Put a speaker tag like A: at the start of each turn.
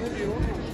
A: Não,